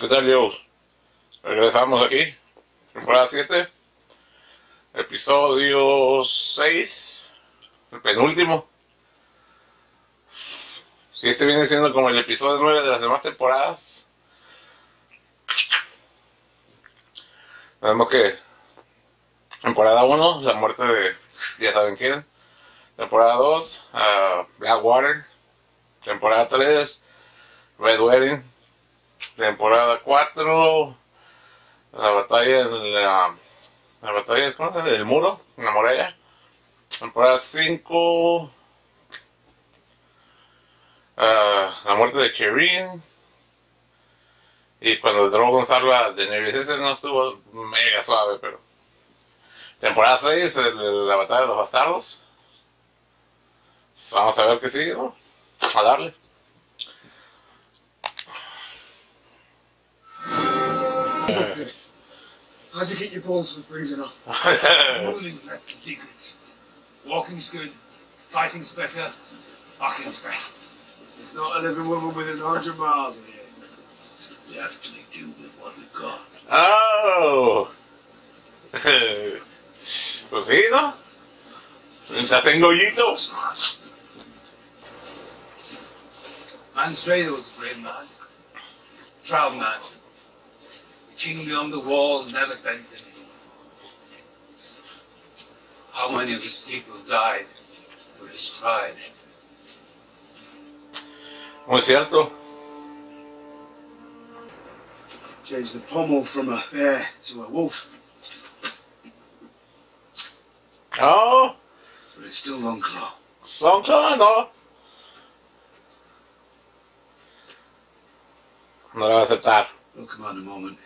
¿Qué tal, Dios? Regresamos aquí, temporada 7, episodio 6, el penúltimo. Si este viene siendo como el episodio 9 de las demás temporadas, vemos que temporada 1, la muerte de ya saben quién. Temporada 2, Blackwater. Temporada 3, Red Wedding. Temporada 4, la batalla en la, la batalla ¿cómo se del muro, en la muralla. Temporada 5, la muerte de Cherin. Y cuando Drogon salva de Daenerys, ese no estuvo mega suave, pero. Temporada 6, el- la batalla de los bastardos. Vamos a ver qué sigue. A darle. How'd you get your balls from freezing up? Moving, that's the secret. Walking's good, fighting's better, fucking's best. There's not a living woman within 100 miles of here. We have to make do with what we've got. ¡Oh! Pues sí, ¿no? Mientras tengo hoyito. Mance was a brave man. Proud man. The king beyond the wall never bent the knee. How many of his people died for his pride? Muy cierto. Changed the pommel from a bear to a wolf, Oh, but it's still Longclaw. son claro. No No lo va a aceptar. Look, come on a moment.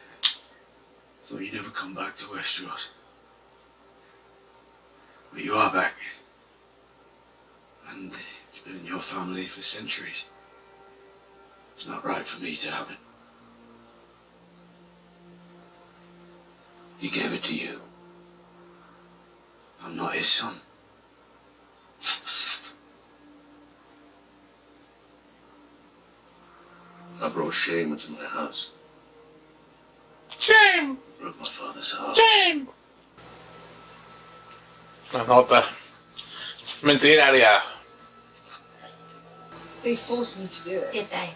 Thought you'd never come back to Westeros. But you are back. And it's been in your family for centuries. It's not right for me to have it. He gave it to you. I'm not his son. I brought shame into my house. Shame, Broke my father's heart. shame. La nota. Mentira, Arya. They forced me to do it. Did they?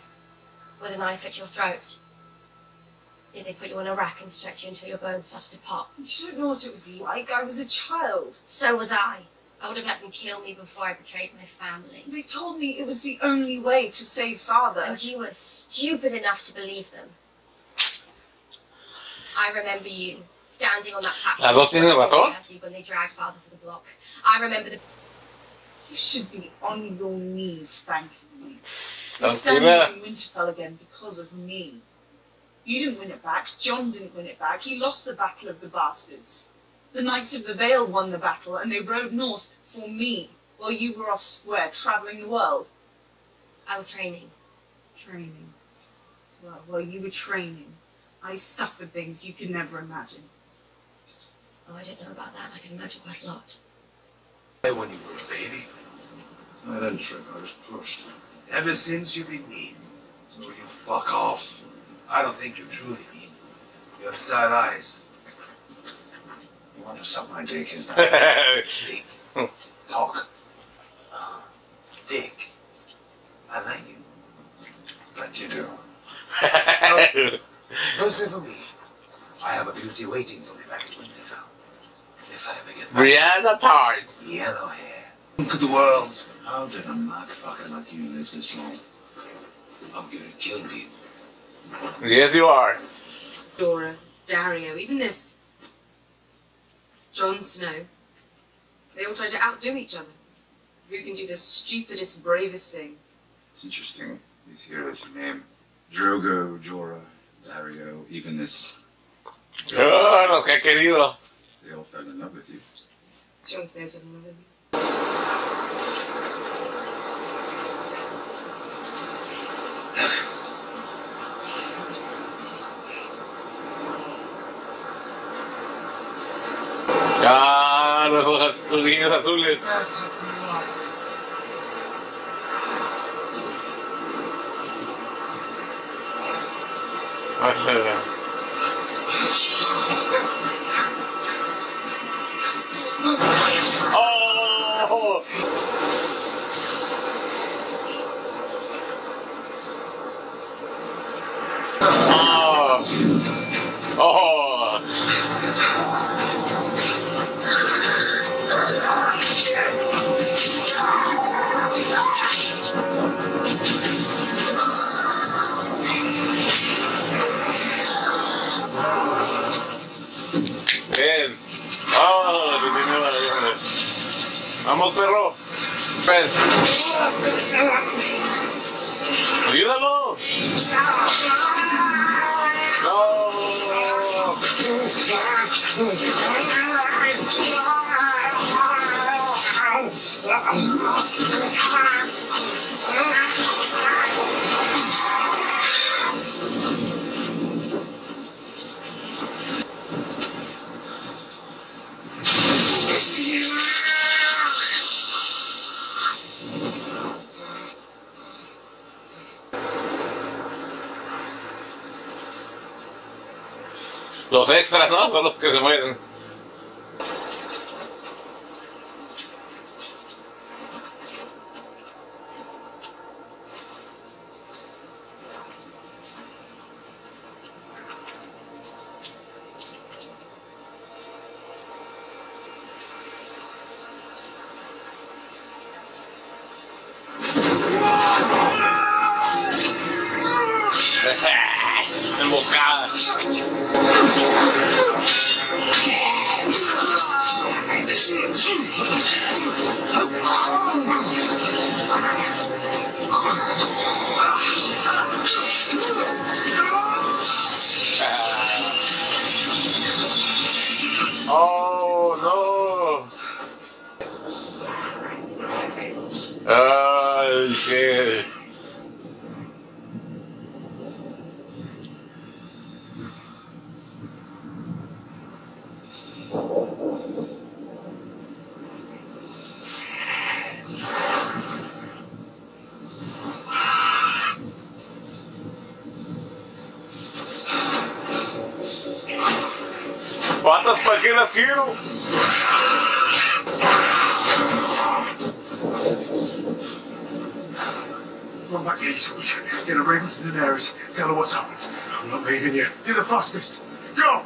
With a knife at your throat? Did they put you on a rack and stretch you until your bones started to pop? You don't know what it was like. I was a child. So was I. I would have let them kill me before I betrayed my family. They told me it was the only way to save father. And you were stupid enough to believe them. I remember you standing on that platform. Las dos tienen razón. When they dragged father to the block. I remember the You should be on your knees thanking me. You're standing in Winterfell again because of me. You didn't win it back. Jon didn't win it back. He lost the Battle of the Bastards. The Knights of the Vale won the battle, and they rode north for me, while you were off where, travelling the world. I was training. Training. Well, while you were training, I suffered things you could never imagine. Oh, I don't know about that. I can imagine quite a lot. When you were a baby, I didn't trip, I was pushed. ever since you've been mean. Will you fuck off? I don't think you're truly mean. You have sad eyes. You want to suck my dick, is that Big. cock? Dick. I like you. Bet you do. Mostly for me. I have a beauty waiting for me back at Winterfell. If I ever get back, Brianna Tart. yellow hair. Look at the world. How did a mad fucker like you live this long? I'm gonna kill people. Yes, you are. Jorah, Daario, even this Jon Snow. They all try to outdo each other. Who can do the stupidest, bravest thing? It's interesting. These heroes you name. Drogo, Jorah, Daario, even this. Oh, los que he querido. They all fell in love with you. Jon Snow didn't love him. Ah, los ojos, tus niños azules. Oh! Oh! Oh! Vamos, perro. Ven. Ayúdalo. Los extras, ¿no? Son los que se mueren. Emboscada. Oh Patas para qué las quiero. Run back to Eastwatch. Get a raven to Daenerys. Tell her what's happened. I'm not leaving you. You're the fastest. Go!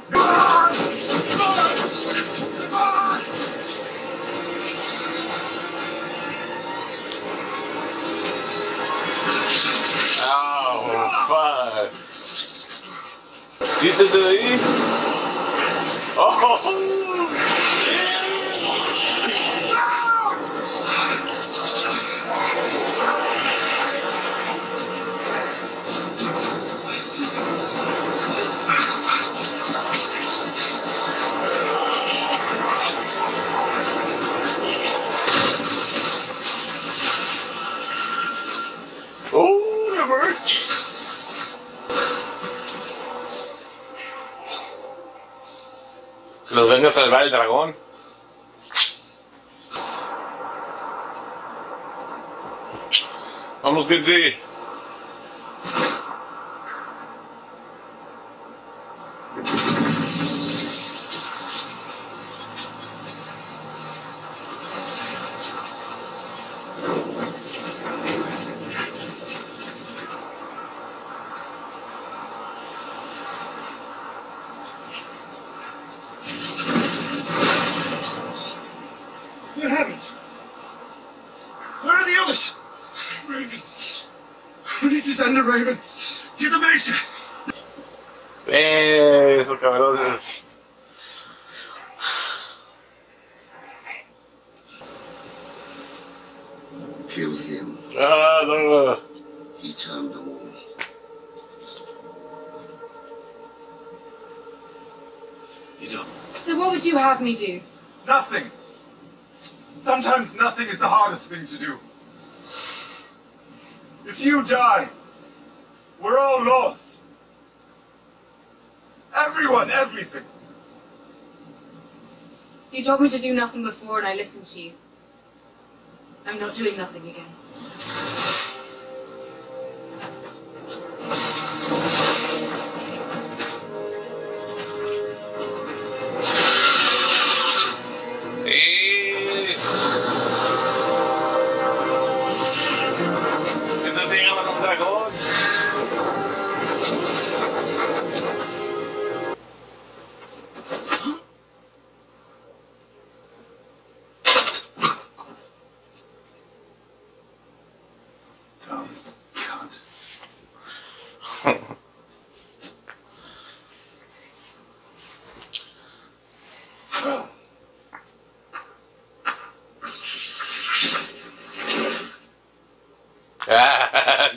Oh, fuck. Quítate de ahí. ハハハハ! Venga a salvar el dragón. Vamos, Kitty. Him. Ah, no. He turned the wall. You don't. So what would you have me do? Nothing. Sometimes nothing is the hardest thing to do. If you die, we're all lost. Everyone, everything. You told me to do nothing before and I listened to you. I'm not doing nothing again.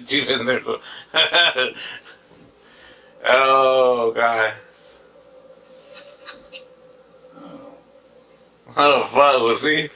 In there. oh god. Oh fuck, was he?